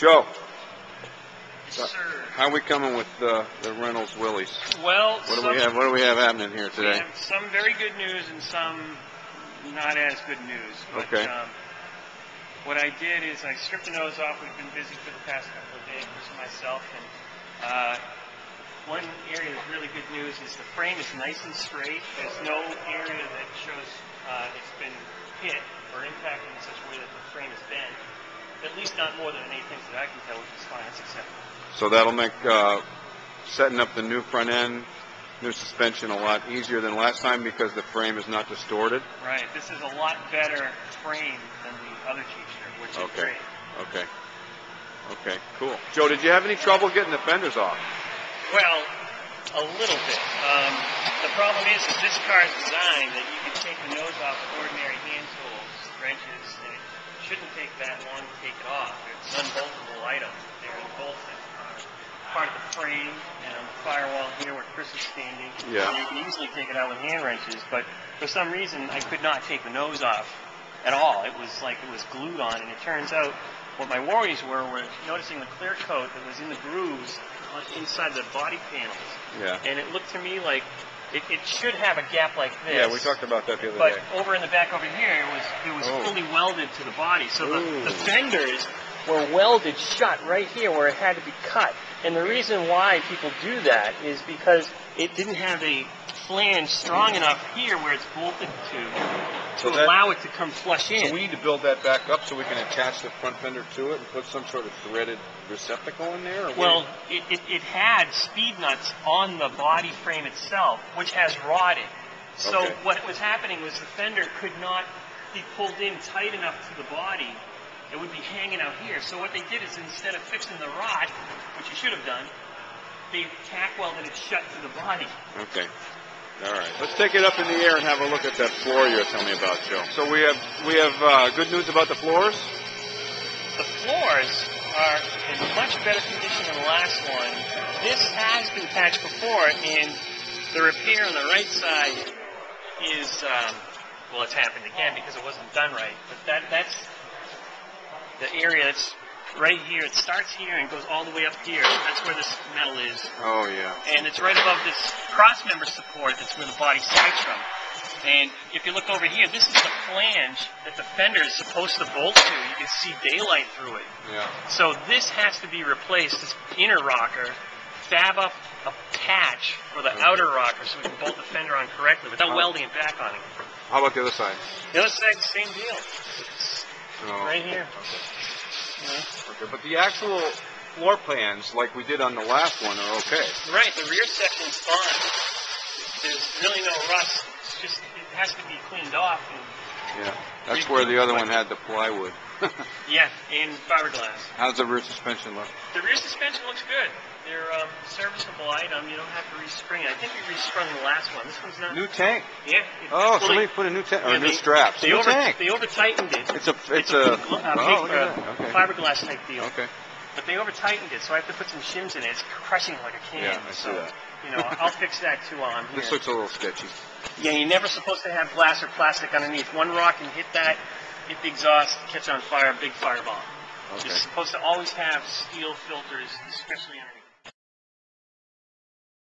Joe, Yes, sir. how are we coming with uh, the Reynolds Willys? Well, What do some, we have? What do we have happening here we today? have some very good news and some not as good news. But, Okay. Um, what I did is I stripped the nose off. We've been busy for the past couple of days, just myself. And uh, one area that's really good news is the frame is nice and straight. There's no area that shows uh, it's been hit or impacted in such a way that the frame is bent. At least not more than an eighth inch that I can tell, which is fine. That's acceptable. So that'll make uh, setting up the new front end, new suspension a lot easier than last time because the frame is not distorted. Right. This is a lot better frame than the other Jeepster, which is Okay. great. Okay. Okay. Cool. Joe, did you have any trouble getting the fenders off? Well, a little bit. Um, the problem is that this car is designed that you can take the nose off with ordinary hand tools, wrenches, and it shouldn't take that long to take it off. It's an unboltable item. Bolts that part of the frame and on the firewall here where Chris is standing. Yeah. You can easily take it out with hand wrenches, but for some reason I could not take the nose off at all. It was like it was glued on, and it turns out what my worries were were noticing the clear coat that was in the grooves on inside the body panels, Yeah. and it looked to me like it, it should have a gap like this. Yeah, we talked about that the other But day. But over in the back over here, it was it was Oh. fully welded to the body. So the, the fenders were welded shut right here where it had to be cut. And the reason why people do that is because it didn't have a flange strong enough here where it's bolted to to So that- allow it to come flush in. So we need to build that back up so we can attach the front fender to it and put some sort of threaded receptacle in there. Or? Well, it, it, it had speed nuts on the body frame itself, which has rotted. So Okay. what was happening was the fender could not be pulled in tight enough to the body. It would be hanging out here. So what they did is instead of fixing the rod, which you should have done, they tack welded it shut to the body. Okay. All right. Let's take it up in the air and have a look at that floor you were telling me about, Joe. So we have we have uh, good news about the floors. The floors are in much better condition than the last one. This has been patched before, and the repair on the right side is, um, well, it's happened again because it wasn't done right. But that that's the area that's right here. It starts here and goes all the way up here. That's where this metal is Oh yeah. and it's right above this cross member support that's where the body sides from. And if you look over here, this is the flange that the fender is supposed to bolt to. You can see daylight through it. Yeah. So this has to be replaced, this inner rocker, fab up a patch for the outer rocker so we can bolt the fender on correctly without welding it back on it. How about the other side? The other side, same deal. It's Right here. Okay. Okay, But the actual floor plans, like we did on the last one, are okay. Right, the rear section's fine. There's really no rust. It's just, it has to be cleaned off and Yeah. That's where the other one had the plywood. Yeah, and fiberglass. How's the rear suspension look? The rear suspension looks good. They're um, serviceable item. You don't have to respring it. I think we resprung the last one. This one's not. New tank. Yeah. Oh, well, somebody put a new tank or yeah, new they- straps. They new over, tank. They over tightened it. It's a it's, a, a, uh, oh, paper, look at. Okay. fiberglass type deal. Okay. But they over tightened it, so I have to put some shims in it. It's crushing like a can. Yeah, I see so, that. You know, I'll fix that too while I'm here. This looks a little sketchy. Yeah, you're never supposed to have glass or plastic underneath. One rock can hit that, hit the exhaust, catch on fire, big fireball. Okay. You're supposed to always have steel filters, especially underneath.